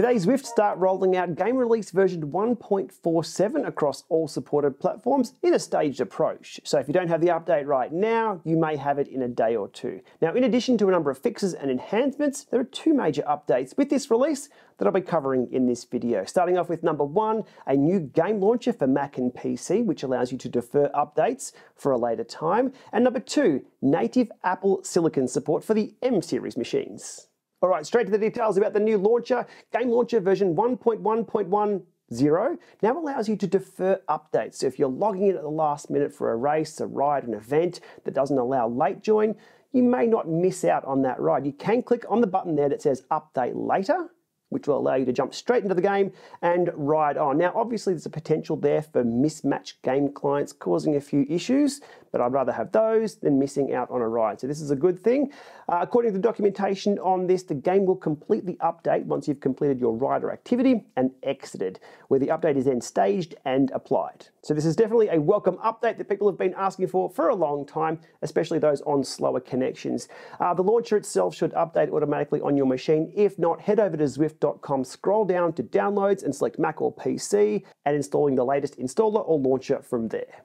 Today, Zwift start rolling out game release version 1.47 across all supported platforms in a staged approach. So if you don't have the update right now, you may have it in a day or two. Now, in addition to a number of fixes and enhancements, there are two major updates with this release that I'll be covering in this video. Starting off with number one, a new game launcher for Mac and PC, which allows you to defer updates for a later time. And number two, native Apple Silicon support for the M series machines. All right, straight to the details about the new launcher. Game Launcher version 1.1.10 now allows you to defer updates. So if you're logging in at the last minute for a race, a ride, an event that doesn't allow late join, you may not miss out on that ride. You can click on the button there that says update later which will allow you to jump straight into the game and ride on. Now, obviously, there's a potential there for mismatched game clients causing a few issues, but I'd rather have those than missing out on a ride. So this is a good thing. Uh, according to the documentation on this, the game will completely update once you've completed your rider activity and exited, where the update is then staged and applied. So this is definitely a welcome update that people have been asking for for a long time, especially those on slower connections. Uh, the launcher itself should update automatically on your machine. If not, head over to Zwift.com, scroll down to downloads and select Mac or PC and installing the latest installer or launcher from there.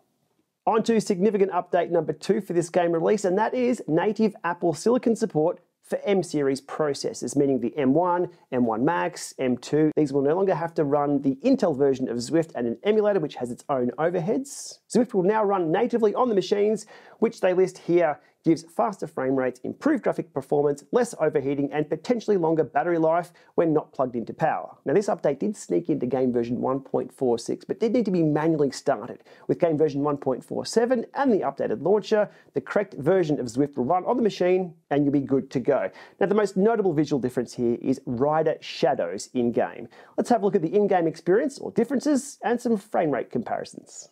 On to significant update number two for this game release, and that is native Apple Silicon support for M series processors, meaning the M1, M1 Max, M2. These will no longer have to run the Intel version of Zwift and an emulator which has its own overheads. Zwift will now run natively on the machines, which they list here gives faster frame rates, improved graphic performance, less overheating, and potentially longer battery life when not plugged into power. Now this update did sneak into game version 1.46, but did need to be manually started. With game version 1.47 and the updated launcher, the correct version of Zwift will run on the machine and you'll be good to go. Now the most notable visual difference here is rider shadows in-game. Let's have a look at the in-game experience or differences and some frame rate comparisons.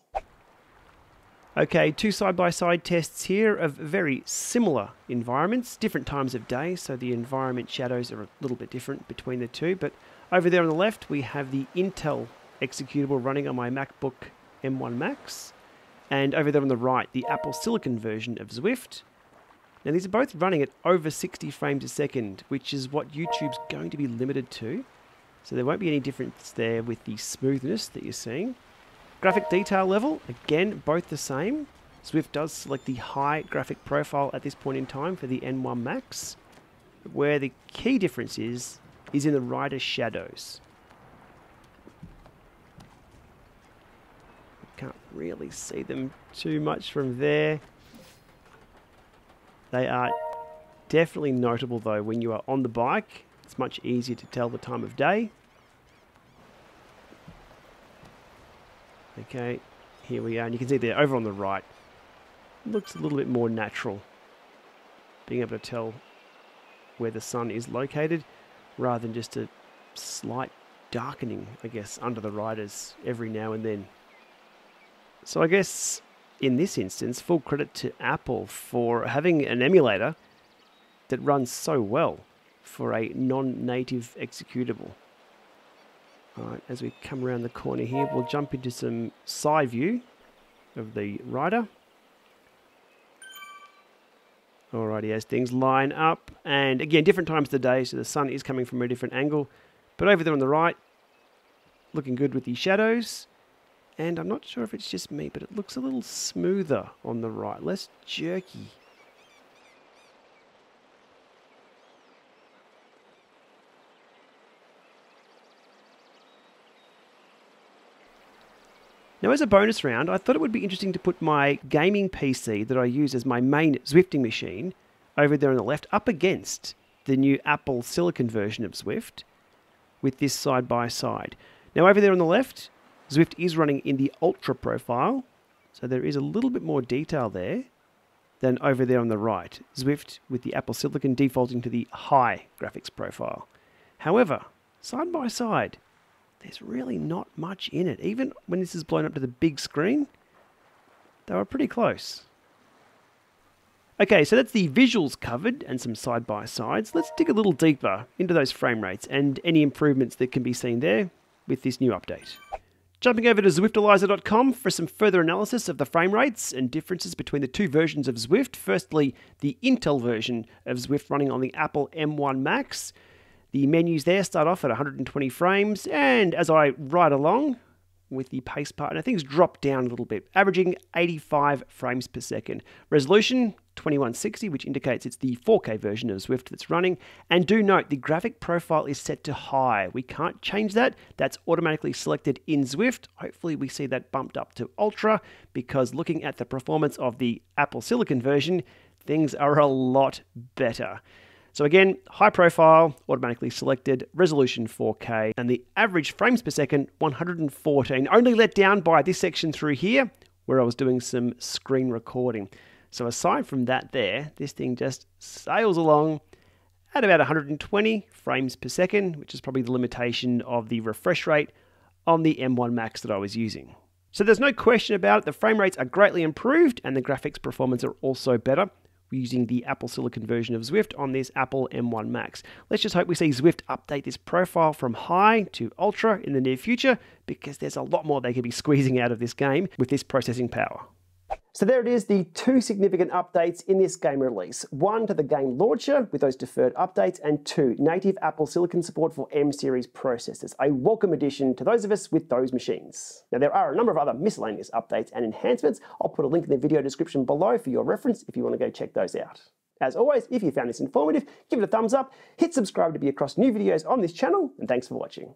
Okay, two side-by-side tests here of very similar environments, different times of day, so the environment shadows are a little bit different between the two. But over there on the left, we have the Intel executable running on my MacBook M1 Max. And over there on the right, the Apple Silicon version of Zwift. Now these are both running at over 60 frames a second, which is what YouTube's going to be limited to. So there won't be any difference there with the smoothness that you're seeing. Graphic detail level, again, both the same. Zwift does select the high graphic profile at this point in time for the M1 Max. Where the key difference is, is in the rider shadows. Can't really see them too much from there. They are definitely notable though when you are on the bike. It's much easier to tell the time of day. Okay, here we are. And you can see there, over on the right, looks a little bit more natural. Being able to tell where the sun is located rather than just a slight darkening, I guess, under the riders every now and then. So I guess in this instance, full credit to Apple for having an emulator that runs so well for a non-native executable. Alright, as we come around the corner here, we'll jump into some side view of the rider. Alrighty, as things line up, and again, different times of the day, so the sun is coming from a different angle. But over there on the right, looking good with the shadows. And I'm not sure if it's just me, but it looks a little smoother on the right, less jerky. Now, as a bonus round, I thought it would be interesting to put my gaming PC that I use as my main Zwifting machine over there on the left up against the new Apple Silicon version of Zwift with this side by side. Now, over there on the left, Zwift is running in the Ultra profile, so there is a little bit more detail there than over there on the right. Zwift with the Apple Silicon defaulting to the high graphics profile. However, side by side, there's really not much in it. Even when this is blown up to the big screen, they were pretty close. Okay, so that's the visuals covered and some side-by-sides. Let's dig a little deeper into those frame rates and any improvements that can be seen there with this new update. Jumping over to Zwiftalizer.com for some further analysis of the frame rates and differences between the two versions of Zwift. Firstly, the Intel version of Zwift running on the Apple M1 Max. The menus there start off at 120 frames, and as I ride along, with the pace partner, things drop down a little bit, averaging 85 frames per second. Resolution 2160, which indicates it's the 4K version of Zwift that's running. And do note the graphic profile is set to high. We can't change that. That's automatically selected in Zwift. Hopefully, we see that bumped up to Ultra because looking at the performance of the Apple Silicon version, things are a lot better. So again, high profile, automatically selected, resolution 4K, and the average frames per second 114. Only let down by this section through here where I was doing some screen recording. So aside from that there, this thing just sails along at about 120 frames per second, which is probably the limitation of the refresh rate on the M1 Max that I was using. So there's no question about it, the frame rates are greatly improved and the graphics performance are also better using the Apple Silicon version of Zwift on this Apple M1 Max. Let's just hope we see Zwift update this profile from high to ultra in the near future because there's a lot more they could be squeezing out of this game with this processing power. So there it is, the two significant updates in this game release. One to the game launcher with those deferred updates, and two, native Apple Silicon support for M-series processors. A welcome addition to those of us with those machines. Now there are a number of other miscellaneous updates and enhancements. I'll put a link in the video description below for your reference if you want to go check those out. As always, if you found this informative, give it a thumbs up, hit subscribe to be across new videos on this channel, and thanks for watching.